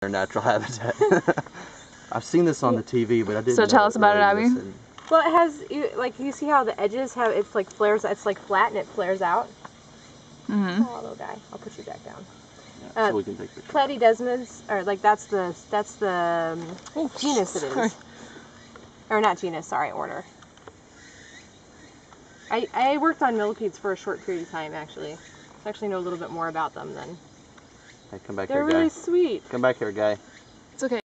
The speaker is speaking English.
their natural habitat. I've seen this on the TV, but I didn't. So know tell us about it, really Abby. was Well, it has you, like you see how the edges have it's like flares. It's like flat and it flares out. Mm-hmm. Oh, little guy. I'll put you back down. yeah, Uh, so we can take pictures. Platydesmus, or like that's the that's the um, Oh, genus it is, or not genus. Sorry, order. I I worked on millipedes for a short period of time actually. So I actually know a little bit more about them than Hey, come back they're here, really guy. sweet. Come back here, guy. It's okay.